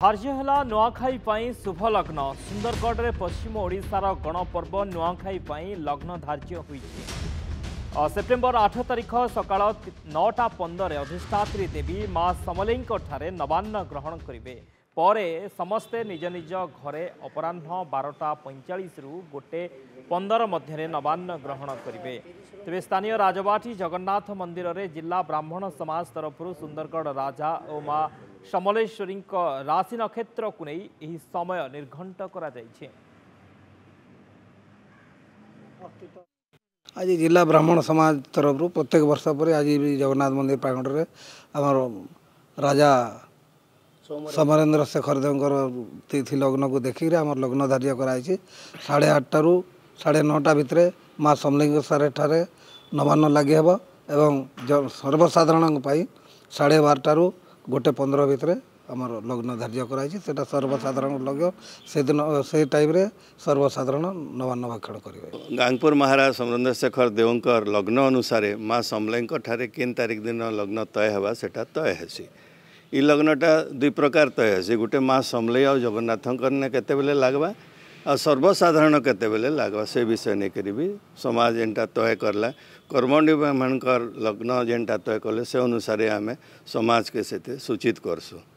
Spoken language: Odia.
ଧାର୍ଯ୍ୟ ହେଲା ନୂଆଖାଇ ପାଇଁ ଶୁଭ ଲଗ୍ନ। ସୁନ୍ଦରଗଡ଼ରେ ପଶ୍ଚିମ ଓଡ଼ିଶାର ଗଣପର୍ବ ନୂଆଖାଇ ପାଇଁ ଲଗ୍ନ ଧାର୍ଯ୍ୟ ହୋଇଛି। ସେପ୍ଟେମ୍ବର ଆଠ ତାରିଖ ସକାଳ ନଅଟା ପନ୍ଦରରେ ଅଧିଷ୍ଠାତ୍ରୀ ଦେବୀ ମା ସମଲେଇଙ୍କଠାରେ ନବାନ୍ନ ଗ୍ରହଣ କରିବେ। ପରେ ସମସ୍ତେ ନିଜ ନିଜ ଘରେ ଅପରାହ୍ନ ବାରଟା ପଇଁଚାଳିଶରୁ ଗୋଟେ ପନ୍ଦର ମଧ୍ୟରେ ନବାନ୍ନ ଗ୍ରହଣ କରିବେ। ତେବେ ସ୍ଥାନୀୟ ରାଜବାଟୀ ଜଗନ୍ନାଥ ମନ୍ଦିରରେ ଜିଲ୍ଲା ବ୍ରାହ୍ମଣ ସମାଜ ତରଫରୁ ସୁନ୍ଦରଗଡ଼ ରାଜା ଓ ମା ସମଲେଶ୍ୱରୀଙ୍କ ରାଶି ନକ୍ଷତ୍ରକୁ ନେଇ ଏହି ସମୟ ନିର୍ଘଣ୍ଟ କରାଯାଇଛି। ଆଜି ଜିଲ୍ଲା ବ୍ରାହ୍ମଣ ସମାଜ ତରଫରୁ ପ୍ରତ୍ୟେକ ବର୍ଷ ପରେ ଆଜି ବି ଜଗନ୍ନାଥ ମନ୍ଦିର ପ୍ରାଙ୍ଗଣରେ ଆମର ରାଜା ସମରେନ୍ଦ୍ର ଶେଖର ଦେବଙ୍କର ତିଥି ଲଗ୍ନକୁ ଦେଖିକିରି ଆମର ଲଗ୍ନ ଧାର୍ଯ୍ୟ କରାଯାଇଛି ସାଢ଼େ ଆଠଟାରୁ ସାଢ଼େ ନଅଟା ଭିତରେ ମା ସମଲେଇଙ୍କ ସାରେଠାରେ ନବାନ୍ନ ଲାଗି ହେବ ଏବଂ ସର୍ବସାଧାରଣଙ୍କ ପାଇଁ ସାଢ଼େ ବାରଟାରୁ ଗୋଟେ ପନ୍ଦର ଭିତରେ ଆମର ଲଗ୍ନ ଧାର୍ଯ୍ୟ କରାଯାଇଛି ସେଇଟା ସର୍ବସାଧାରଣ ଲଗ୍ନ। ସେଦିନ ସେଇ ଟାଇମ୍ରେ ସର୍ବସାଧାରଣ ନବାନ୍ନ ଭକ୍ଷଣ କରିବେ। ଗାଙ୍ଗପୁର ମହାରାଜ ସମରେନ୍ଦ୍ର ଶେଖର ଦେବଙ୍କର ଲଗ୍ନ ଅନୁସାରେ ମା ସମଲେଇଙ୍କ ଠାରେ କେନ୍ ତାରିଖ ଦିନ ଲଗ୍ନ ତୟ ହେବା ସେଟା ତୟ ହେସି। ଇ ଲଗ୍ନଟା ଦୁଇ ପ୍ରକାର ତୟ ହେସି। ଗୋଟେ ମା ସମଲେଇ ଆଉ ଜଗନ୍ନାଥଙ୍କର ନେ କେତେବେଳେ ଲାଗ୍ବା? ଆଉ ସର୍ବସାଧାରଣ କେତେବେଳେ ଲାଗ୍ବା ସେ ବିଷୟ ନେଇକରି ବି ସମାଜ ଯେନ୍ଟା ତୟ କଲା କର୍ମଣ୍ଡୀମାନଙ୍କର ଲଗ୍ନ ଯେନ୍ଟା ତୟ କଲେ ସେ ଅନୁସାରେ ଆମେ ସମାଜକେ ସେତେ ସୂଚିତ କରସୁଁ